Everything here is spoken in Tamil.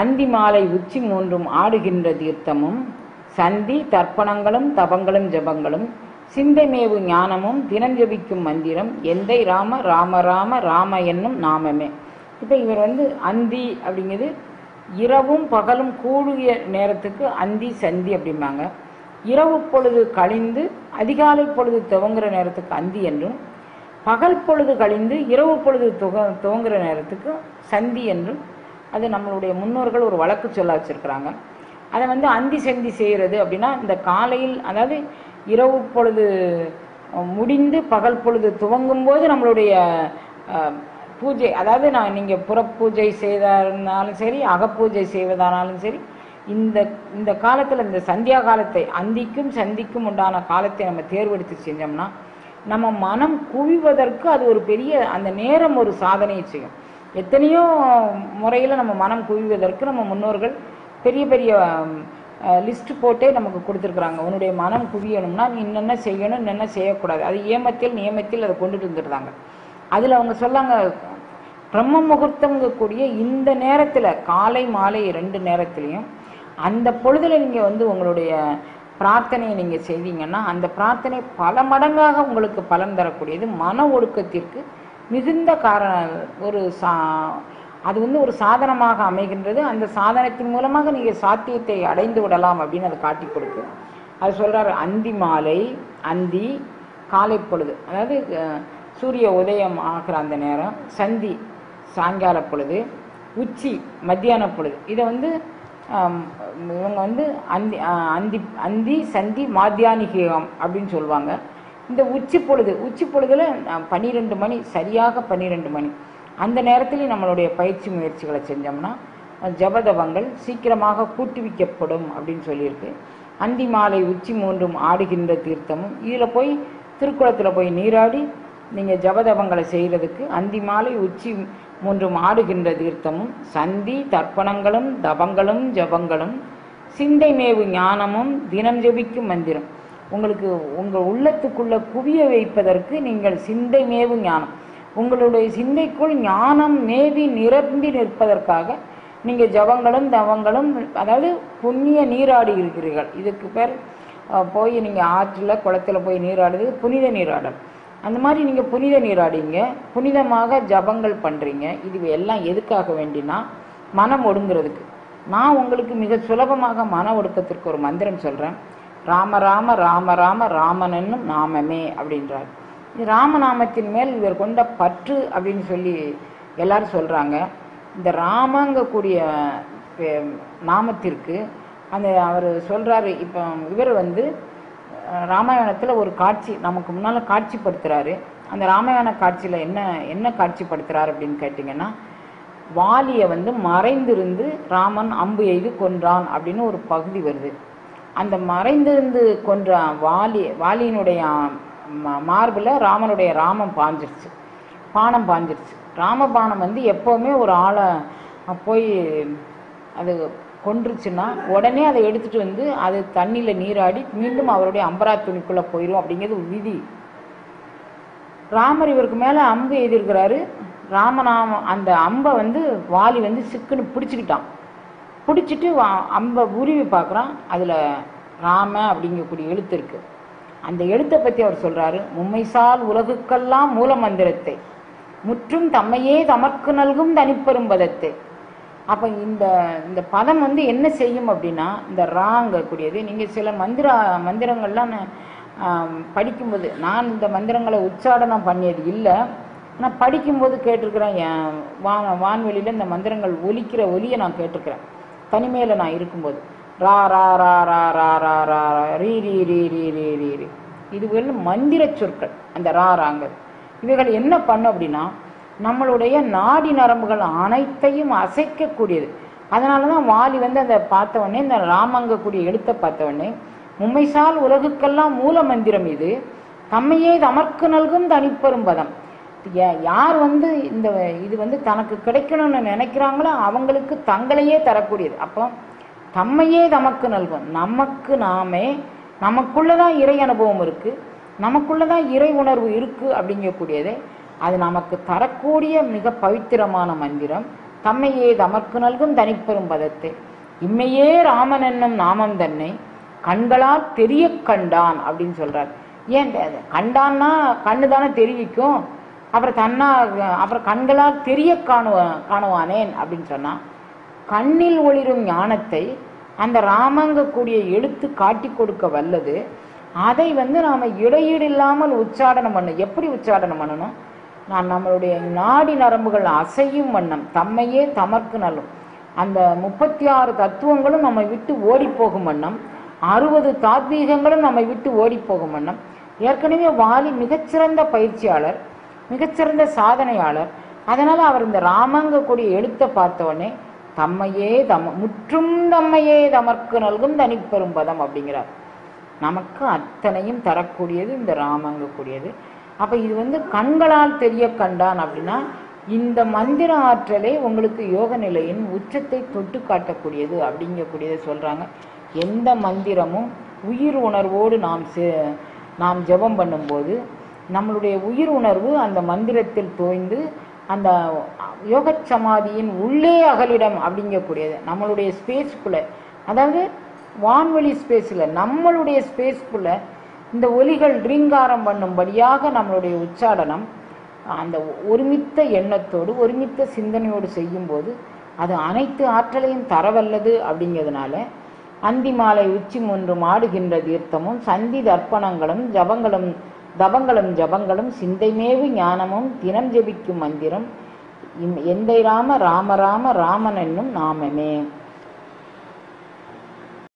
அந்தி மாலை உச்சி மூன்றும் ஆடுகின்ற தீர்த்தமும் சந்தி தர்ப்பணங்களும் தபங்களும் ஜபங்களும் சிந்தைமேவு ஞானமும் தினம் ஜபிக்கும் மந்திரம் எந்தை ராம ராம ராம ராம என்னும் நாமமே. இப்போ இவர் வந்து அந்தி அப்படிங்கிறது இரவும் பகலும் கூடிய நேரத்துக்கு அந்தி சந்தி அப்படிம்பாங்க. இரவு பொழுது கழிந்து அதிகாலை பொழுது துவங்குற நேரத்துக்கு அந்தி என்றும் பகல் பொழுது கழிந்து இரவு பொழுது துவ துவங்குற நேரத்துக்கு சந்தி என்றும் அது நம்மளுடைய முன்னோர்கள் ஒரு வழக்கு சொல்ல வச்சுருக்குறாங்க. அதை வந்து அந்தி சந்தி செய்கிறது அப்படின்னா இந்த காலையில் அதாவது இரவு பொழுது முடிந்து பகல் பொழுது துவங்கும் போது நம்மளுடைய பூஜை அதாவது நான் நீங்கள் புறப்பூஜை செய்தாலும் சரி அகப்பூஜை செய்வதானாலும் சரி இந்த இந்த காலத்தில் இந்த சந்தியா காலத்தை அந்திக்கும் சந்திக்கும் உண்டான காலத்தை நம்ம தேர்வெடுத்து செஞ்சோம்னா நம்ம மனம் குவிவதற்கு அது ஒரு பெரிய அந்த நேரம் ஒரு சாதனையை செய்யும். எத்தனையோ முறையில் நம்ம மனம் குவிவதற்கு நம்ம முன்னோர்கள் பெரிய பெரிய லிஸ்ட் போட்டே நமக்கு கொடுத்துருக்குறாங்க. உன்னுடைய மனம் குவியணும்னா நீ என்னென்ன செய்யணும் என்னென்ன செய்யக்கூடாது. அது ஏமத்தில் நியமத்தில் அதை கொண்டுட்டு வந்துடுறாங்க. அதில் அவங்க சொல்லாங்க பிரம்ம முகூர்த்தங்கக்கூடிய இந்த நேரத்தில் காலை மாலை ரெண்டு நேரத்துலையும் அந்த பொழுதில் நீங்கள் வந்து உங்களுடைய பிரார்த்தனையை நீங்கள் செய்தீங்கன்னா அந்த பிரார்த்தனை பல மடங்காக உங்களுக்கு பலன் தரக்கூடியது மன ஒடுக்கத்திற்கு மிகுந்த கார ஒரு சா அது வந்து ஒரு சாதனமாக அமைகின்றது. அந்த சாதனத்தின் மூலமாக நீங்கள் சாத்தியத்தை அடைந்து விடலாம் அப்படின்னு அதை காட்டி கொடுக்கு. அது சொல்கிறாரு அந்தி மாலை அந்தி காலை பொழுது. அதாவது சூரிய உதயம் ஆகிற அந்த நேரம் சந்தி சாயங்கால பொழுது உச்சி மத்தியான பொழுது. இதை வந்து இவங்க வந்து அந்தி அந்தி அந்தி சந்தி மாத்தியானிகம் அப்படின்னு சொல்லுவாங்க இந்த உச்சி பொழுது உச்சி பொழுதுல பன்னிரெண்டு மணி சரியாக பன்னிரெண்டு மணி. அந்த நேரத்திலையும் நம்மளுடைய பயிற்சி முயற்சிகளை செஞ்சோம்னா ஜபதபங்கள் சீக்கிரமாக கூட்டுவிக்கப்படும் அப்படின்னு சொல்லியிருக்கு. அந்தி மாலை உச்சி மூன்றும் ஆடுகின்ற தீர்த்தமும் இதில் போய் திருக்குளத்தில் போய் நீராடி நீங்கள் ஜபதபங்களை செய்கிறதுக்கு அந்தி மாலை உச்சி மூன்றும் ஆடுகின்ற தீர்த்தமும் சந்தி தர்ப்பணங்களும் தபங்களும் ஜபங்களும் சிந்தை மேவு ஞானமும் தினம் ஜெபிக்கும் மந்திரம். உங்களுக்கு உங்கள் உள்ளத்துக்குள்ள குவிய வைப்பதற்கு நீங்கள் சிந்தை மேவு ஞானம். உங்களுடைய சிந்தைக்குள் ஞானம் மேவி நிரம்பி நிற்பதற்காக நீங்கள் ஜபங்களும் தவங்களும் அதாவது புண்ணிய நீராடி இருக்கிறீர்கள். இதுக்கு பேர் போய் நீங்கள் ஆற்றில் குளத்துல போய் நீராடுறது புனித நீராடல். அந்த மாதிரி நீங்கள் புனித நீராடிங்க. புனிதமாக ஜபங்கள் பண்ணுறீங்க இது எல்லாம் எதுக்காக வேண்டினா மனம் ஒடுங்கிறதுக்கு. நான் உங்களுக்கு மிக சுலபமாக மன ஒடுக்கத்திற்கு ஒரு மந்திரம் சொல்கிறேன் ராம ராம ராம ராம ராமன் என்னும் நாமமே அப்படின்றார். இது ராமநாமத்தின் மேல் இவர் கொண்ட பற்று அப்படின்னு சொல்லி எல்லாரும் சொல்கிறாங்க இந்த ராமங்கக்கூடிய நாமத்திற்கு அந்த அவர் சொல்கிறாரு இப்போ இவர் வந்து ராமாயணத்தில் ஒரு காட்சி நமக்கு முன்னால் காட்சிப்படுத்துகிறாரு அந்த ராமாயண காட்சியில் என்ன என்ன காட்சிப்படுத்துகிறார் அப்படின்னு கேட்டிங்கன்னா வாலியை வந்து மறைந்திருந்து ராமன் அம்பு எய்து கொன்றான் அப்படின்னு ஒரு பகுதி வருது. அந்த மறைந்திருந்து கொன்ற வாலி வாலியினுடைய மார்பில் ராமனுடைய ராமம் பாஞ்சிருச்சு. பானம் பாஞ்சிருச்சு. ராமபானம் வந்து எப்போவுமே ஒரு ஆளை போய் அது கொன்றுச்சுன்னா உடனே அதை எடுத்துட்டு வந்து அது தண்ணியில் நீராடி மீண்டும் அவருடைய அம்பரா துணிக்குள்ளே போயிடும் அப்படிங்கிறது விதி. ராமர் இவருக்கு மேலே அம்பு எழுதியிருக்கிறாரு ராமநாம அந்த அம்பை வந்து வாலி வந்து சிக்குன்னு பிடிச்சிக்கிட்டான். பிடிச்சிட்டு வா- உருவி பார்க்குறான். அதில் ராம அப்படிங்கக்கூடிய எழுத்து இருக்குது அந்த எழுத்தை பற்றி அவர் சொல்கிறாரு மும்மைசால் உலகுக்கெல்லாம் மூல மந்திரத்தை முற்றும் தம்மையே தமக்கு நல்கும் தனிப்பெரும் பதத்தை. அப்போ இந்த இந்த பதம் வந்து என்ன செய்யும் அப்படின்னா இந்த ராங்கக்கூடியது நீங்கள் சில மந்திர மந்திரங்கள்லாம் நான், படிக்கும்போது நான் இந்த மந்திரங்களை உச்சாடனம் பண்ணியது இல்லை ஆனால் படிக்கும்போது கேட்டிருக்கிறேன் என் வா வான்வெளியில் இந்த மந்திரங்கள் ஒலிக்கிற ஒலியை நான் கேட்டிருக்கிறேன். தனிமையில் நான் இருக்கும்போது ரா ரா ரா ரா ரா ரா ரா ரீ ரீ ரீ ரீ ரீ ரீ ரீ இதுகள் மந்திர சொற்கள் அந்த ரா ராங்கிறது. இவைகள் என்ன பண்ணும் அப்படின்னா நம்மளுடைய நாடி நரம்புகள் அனைத்தையும் அசைக்கக்கூடியது. அதனால தான் வாலி வந்து அதை பார்த்த உடனே இந்த ராமங்கக்கூடிய எழுத்தை பார்த்த உடனே மும்மைசால் உலகுக்கெல்லாம் மூல மந்திரம் இது. தம்மையே இது அமர்க்கு நல்கும் தனிப்பெரும் பதம். யார் வந்து இந்த இது வந்து தனக்கு கிடைக்கணும்னு நினைக்கிறாங்களோ அவங்களுக்கு தங்களையே தரக்கூடியது. அப்போ தம்மையே தமக்கு நல்கும். நமக்கு நாமே நமக்குள்ளதான் இறை அனுபவம் இருக்கு. நமக்குள்ளதான் இறை உணர்வு இருக்கு அப்படிங்கக்கூடியது அது நமக்கு தரக்கூடிய மிக பவித்திரமான மந்திரம். தம்மையே தமக்கு நல்கும் தனிப்பெரும் பதத்தை. இம்மையே ராமன் என்னும் நாமம் தன்னை கண்களால் தெரிய கண்டான் அப்படின்னு சொல்கிறார் ஏன் கண்டான்னா கண்ணு தானே தெரிவிக்கும்? அப்புறம் தன்னா அப்புறம் கண்களால் தெரிய காணுவ காணுவானேன் அப்படின்னு சொன்னான் கண்ணில் ஒளிரும் ஞானத்தை அந்த ராமங்கக்கூடிய எழுத்து காட்டி கொடுக்க வல்லது. அதை வந்து நாம் இடையீடு இல்லாமல் உச்சாடனம் பண்ண எப்படி உச்சாடனம் பண்ணணும்? நான் நம்மளுடைய நாடி நரம்புகள் அசையும் வண்ணம் தம்மையே தமர்க்கு நல்லும் அந்த முப்பத்தி ஆறு தத்துவங்களும் நம்மை விட்டு ஓடி போகும் வண்ணம். அறுபது தாத்வீகங்களும் நம்மை விட்டு ஓடி போகும் வண்ணம். ஏற்கனவே வாலி மிகச்சிறந்த பயிற்சியாளர் மிகச்சிறந்த சாதனையாளர். அதனால் அவர் இந்த ராமங்கக்கூடிய எழுத்தை பார்த்த தம்மையே தம் முற்றும் தம்மையே தமர்க்கு நல்கும் தனிப்பெரும் பதம் அப்படிங்கிறார். நமக்கு அத்தனையும் தரக்கூடியது இந்த ராமங்கக்கூடியது. அப்போ இது வந்து கண்களால் தெரிய கண்டான் அப்படின்னா இந்த மந்திர ஆற்றலே உங்களுக்கு யோக நிலையின் உச்சத்தை தொட்டு காட்டக்கூடியது அப்படிங்கக்கூடியதை சொல்கிறாங்க எந்த மந்திரமும் உயிர் உணர்வோடு நாம் நாம் ஜெபம் பண்ணும்போது நம்மளுடைய உயிர் உணர்வு அந்த மந்திரத்தில் தோய்ந்து அந்த யோக சமாதியின் உள்ளே அகலிடம் அப்படிங்கக்கூடியது. நம்மளுடைய ஸ்பேஸ்க்குள்ள அதாவது வான்வெளி ஸ்பேஸில் நம்மளுடைய ஸ்பேஸ்க்குள்ள இந்த ஒலிகள் ரீங்காரம் பண்ணும்படியாக நம்மளுடைய உச்சாடனம் அந்த ஒருமித்த எண்ணத்தோடு ஒருமித்த சிந்தனையோடு செய்யும்போது அது அனைத்து ஆற்றலையும் தரவல்லது அப்படிங்கிறதுனால அந்தி மாலை உச்சி மூன்று மாடுகின்ற தீர்த்தமும் சந்தி தர்ப்பணங்களும் ஜபங்களும் தபங்களும் ஜபங்களும் சிந்தைமேவு ஞானமும் தினம் ஜெபிக்கும் மந்திரம். எந்தை ராம ராம ராம ராமன் என்னும் நாமமே.